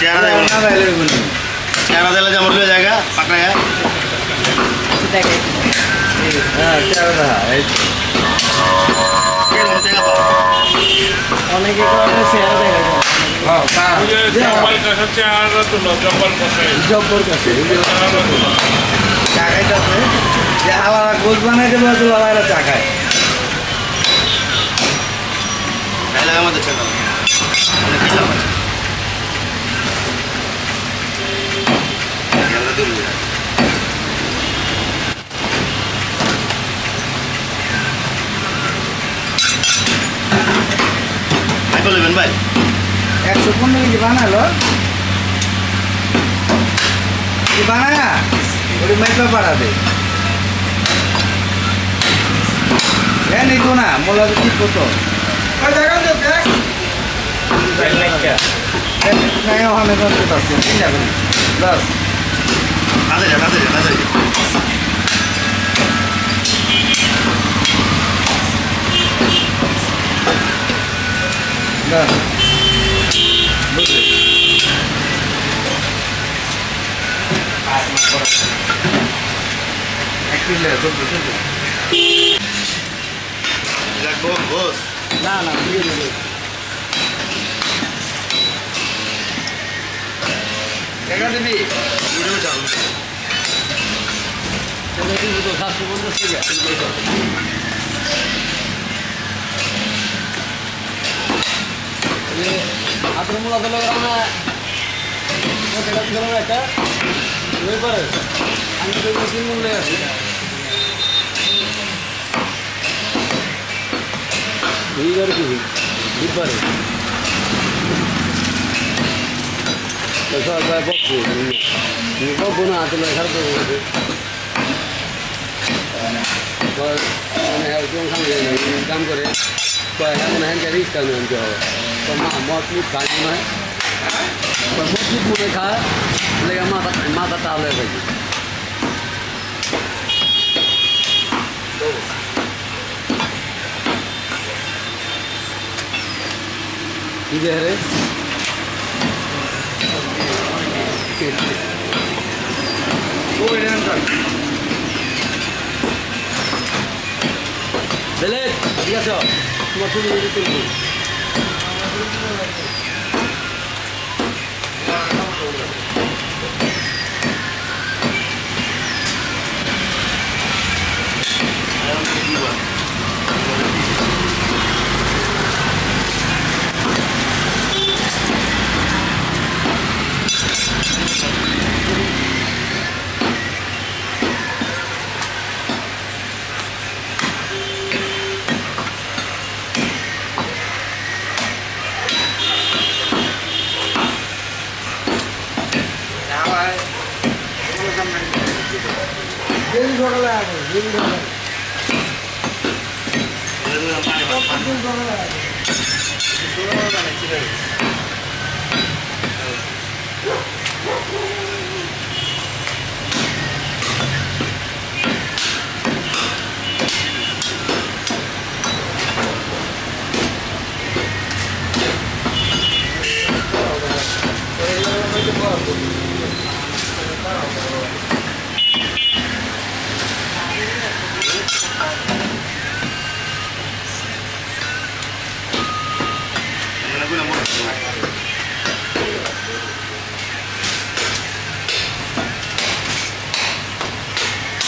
Jangan ada yang mana, Pak. Jangan ada পাও অনেকে করে চেহারা দেখা। যায় জব্বর কাছে। চাকাইতেছে যে আলাদা গোল বানাই দেবো আলাদা চাকায় আমাদের অনেক কিছু আছে ক্যামেরা দিয়ে উঠে যায়। বলবেন ভাই? একশো পনেরো কেজি বানালো। বানায়া ওটি মাইপা পাড়াবে হ্যাঁ নিত না মোলা ঠিক নাই ওখানে করতে পারছি চিন্তা করি না না দিয়ে দেবে দেখা দিবি ভিডিও চালু চলে দিব তো সাতশো পঞ্চাশ টাকা ये అక్కడ మూడు వందల గ్రాముల కిలోమీటర్ అయితే వేపర్ అందుకే మిషన్ లేదు వీగరికి విప్పరు సార్ పప్పు ఈ పప్పును అతను సరిపోతుంది काम करे तो है मनाहन करी इसका नाम क्या होगा mau kayu naik. Perempuan itu boleh kah? Lega mata mata tahu lagi. Ini hari. Oh ini kan. Delete, lihat so, masuk di sini. 一个。তাহলে থাকি কি যে রে ওই রেন বেলে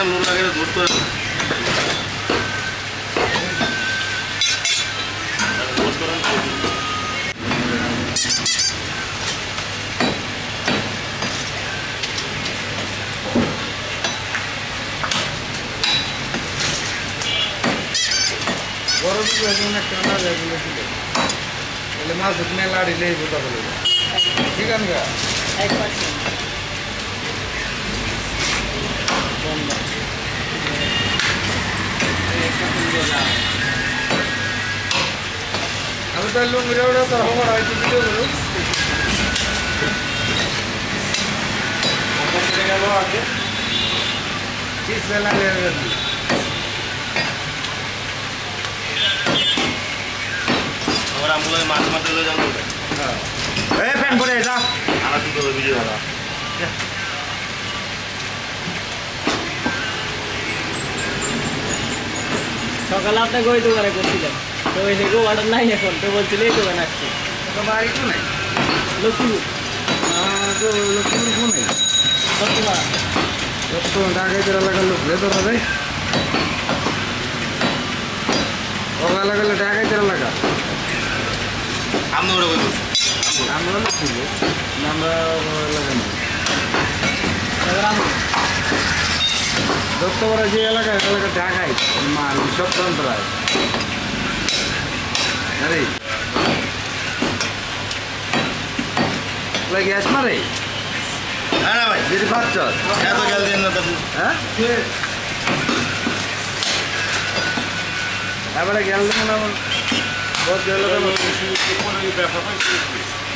লাগেরা নুন লাগেরা ধরতে গরম না ঠান্ডা লাগবে তাহলে মাছ ধুকনে লাড়ি লেগে ঠিক আছে আমি তাহলে লুঙ্গিটা ওটা তোর খবর হয়তো ভিডিও করো গেল আগে ঠিক লাগে আমার আমগুলো মাছ মারতে জানব হ্যাঁ। এই প্যান পরে যা। আর দুটো ভিডিও ভালো সকালে আপনাকে ওই দোকানে করছিলাম তো ওই থেকে অর্ডার নাই এখন তো বলছিল এই দোকানে আসছে। তো বাড়ি তো নাই। লক্ষ্মীপুর আমার তো লক্ষ্মীপুর ফোন নেই। সত্যিকার যত ডাকাইতের এলাকার লোক রে তোরা রে ওগা এলাকার ডাকাইতের এলাকা আমি ওরা বলব আমরা লক্ষ্মীপুর আমরা ওগা এলাকা নেই যত বড় যে এলাকা এলাকা ডাকাই মাল সব তন্ত্রায় গ্যাস মারে? হ্যাঁ না ভাই যদি পাচ্ছ। এত গেল দিন হ্যাঁ? এবারে গেল না বহুত গেল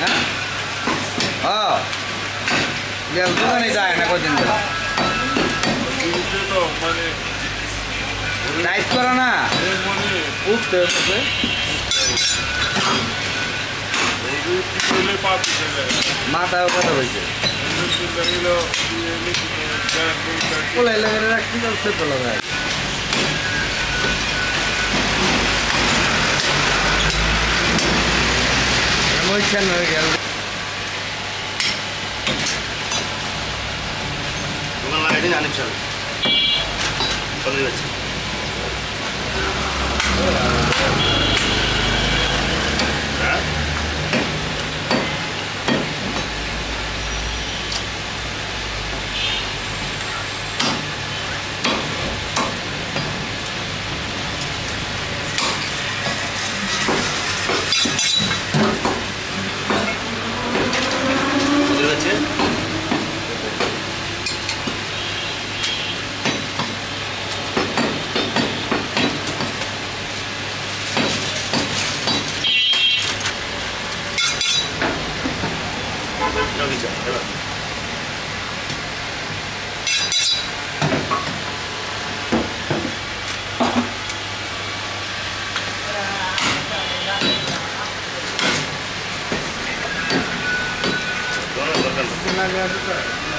হ্যাঁ? গেল তো যায় না কদিন ধরে। তো মানে টাইট করে না? এই মানে উঠতে হচ্ছে মাথায় কথা হয়েছে। ওলা এলাকার রাখতে যাচ্ছে তো লাগায় এমন ইচ্ছা নয় গেল। দোকান লাগাই দিন আনিপ рвете. 너는 লাগে